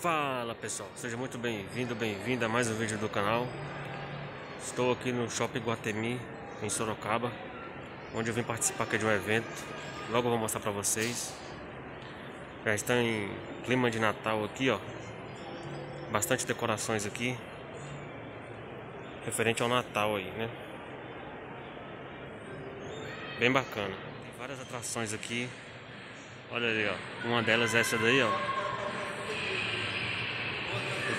Fala pessoal, seja muito bem-vindo, bem-vinda a mais um vídeo do canal. Estou aqui no Shopping Guatemi, em Sorocaba Onde eu vim participar aqui de um evento. Logo eu vou mostrar pra vocês. Já está em clima de Natal aqui, ó. Bastante decorações aqui Referente ao Natal aí, né? Bem bacana. Tem várias atrações aqui. Olha ali, ó. Uma delas é essa daí, ó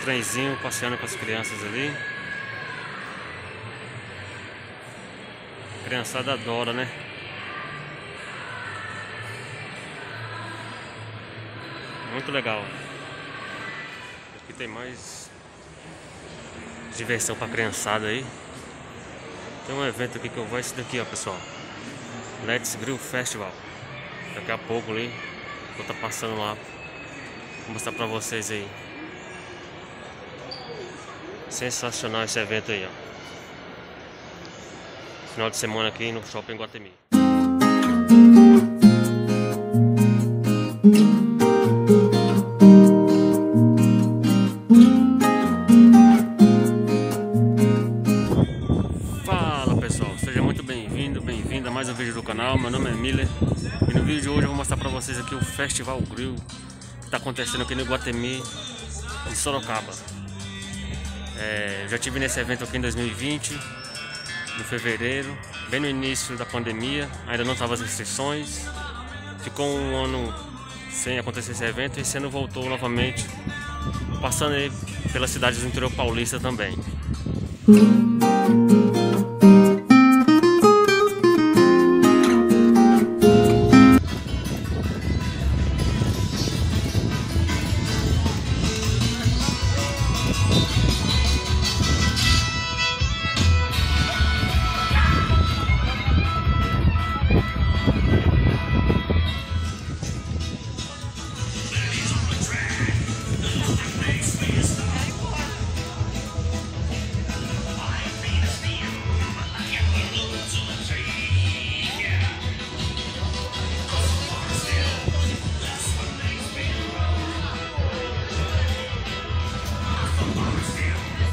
trenzinho passeando com as crianças ali. A criançada adora, né? Muito legal. Aqui tem mais diversão pra criançada aí. Tem um evento aqui que eu vou esse daqui, ó, pessoal. Let's Grill Festival. Daqui a pouco ali, vou estar tá passando lá. Vou mostrar pra vocês aí. Sensacional esse evento aí, ó. Final de semana aqui no Shopping Guatemi. Fala pessoal, seja muito bem-vindo, bem-vinda a mais um vídeo do canal. Meu nome é Miller e no vídeo de hoje eu vou mostrar pra vocês aqui o Festival Grill que está acontecendo aqui no Guatemi, em Sorocaba. É, já tive nesse evento aqui em 2020, no fevereiro, bem no início da pandemia, ainda não estavam as restrições. Ficou um ano sem acontecer esse evento e esse ano voltou novamente, passando aí pelas cidades do interior paulista também.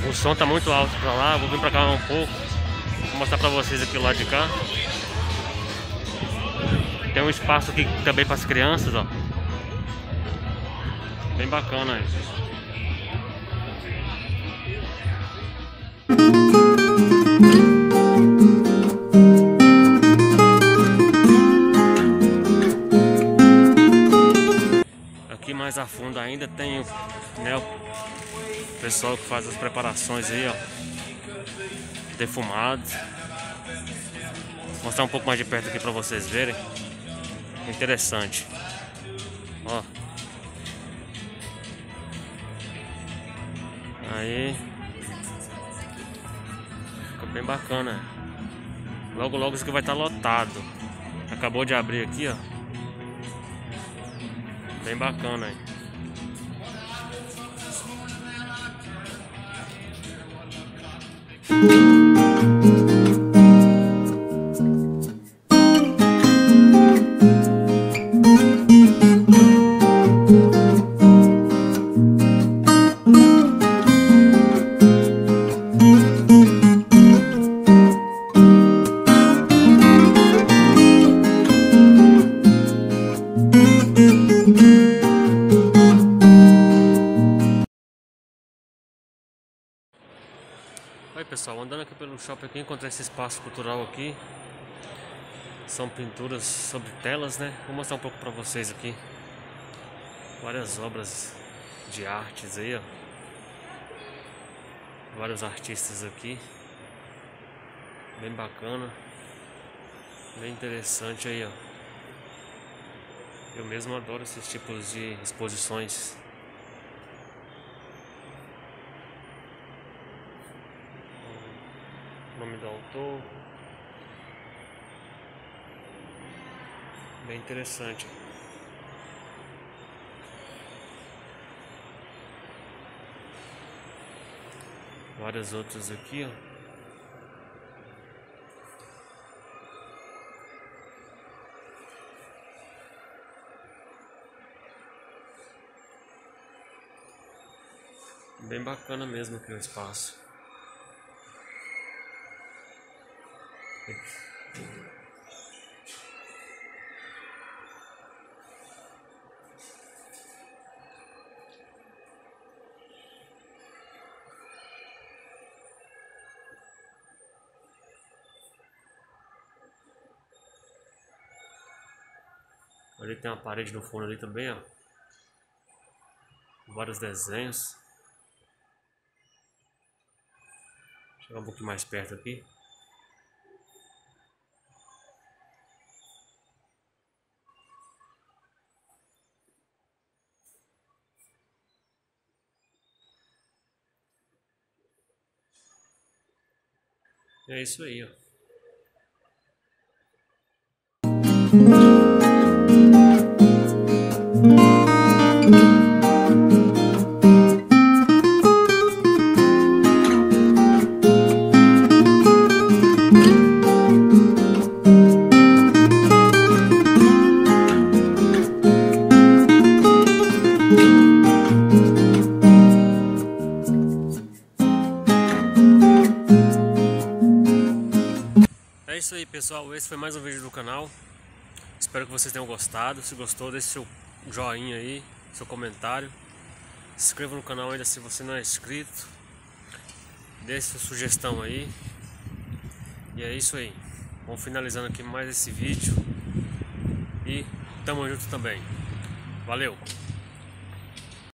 O som tá muito alto pra lá, vou vir pra cá um pouco. Vou mostrar pra vocês aqui o lado de cá. Tem um espaço aqui também para as crianças, ó. Bem bacana aí. Aqui mais a fundo ainda tem né, pessoal que faz as preparações aí, ó. Defumados. Vou mostrar um pouco mais de perto aqui pra vocês verem. Interessante. Ó. Aí. Fica bem bacana. Logo logo isso aqui vai estar tá lotado. Acabou de abrir aqui, ó. Bem bacana aí. Oi pessoal, andando aqui pelo shopping aqui, encontrei esse espaço cultural aqui. São pinturas sobre telas, né? Vou mostrar um pouco pra vocês aqui. Várias obras de artes aí, ó. Vários artistas aqui. Bem bacana. Bem interessante aí, ó. Eu mesmo adoro esses tipos de exposições nome do autor. Bem interessante. Várias outras aqui, ó. Bem bacana mesmo aqui o espaço. Ali tem uma parede no fundo ali também, ó. Vários desenhos. Chegar um pouquinho mais perto aqui. É isso aí, ó. É isso aí pessoal, esse foi mais um vídeo do canal. Espero que vocês tenham gostado. Se gostou, deixe seu joinha aí Seu comentário. Se inscreva no canal ainda se você não é inscrito. Deixe sua sugestão aí. E é isso aí. Vamos finalizando aqui mais esse vídeo. E tamo junto também. Valeu!